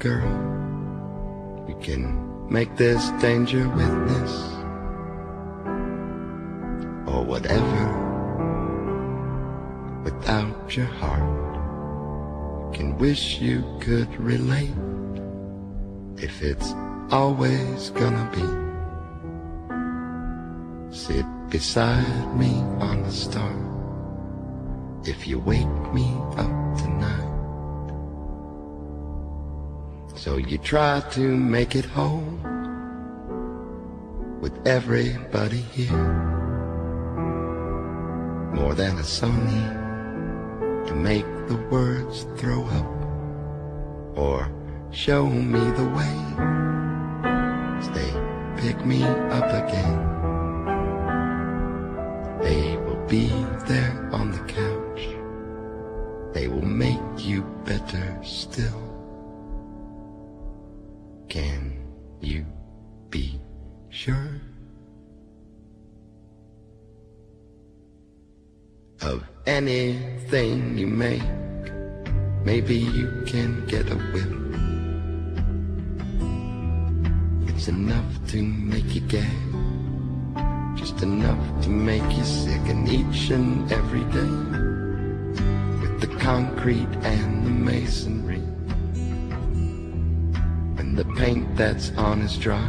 girl. we can make this danger witness or whatever without your heart. Can wish you could relate if it's always gonna be. Sit beside me on the star if you wake me up tonight. So you try to make it whole with everybody here. More than a Sony to make the words throw up or show me the way. They pick me up again. They will be there on the couch. They will make you better still. Can you be sure of anything you make? Maybe you can get a whip. It's enough to make you gag, just enough to make you sick, and each and every day with the concrete and the masonry. When the paint that's on is dry,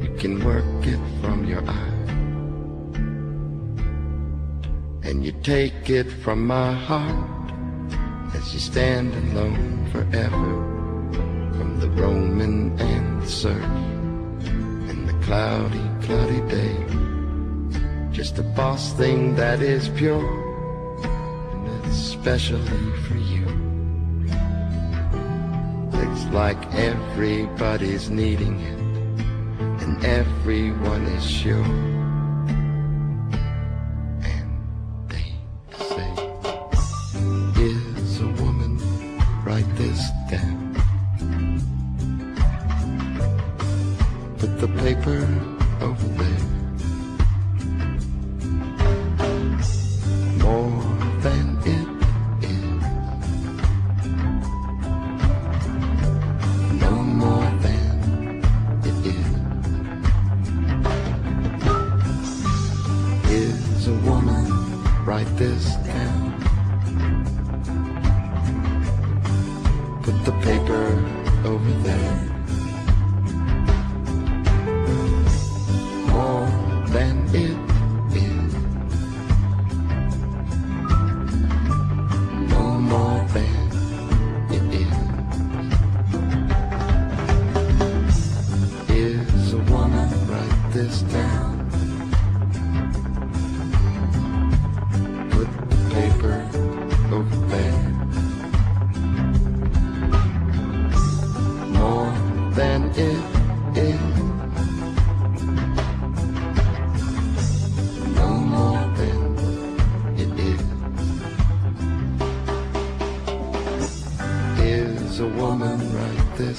you can work it from your eye. And you take it from my heart as you stand alone forever from the Roman and the surf and the cloudy, cloudy day. Just a boss thing that is pure and especially for you. It's like everybody's needing it and everyone is sure. And they say, Is a woman, write this down. Put the paper over there. This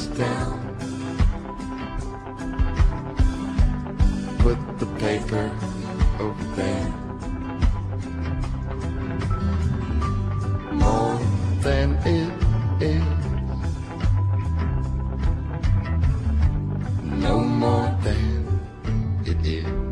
down. Put the paper over there. More than it is. No more than it is.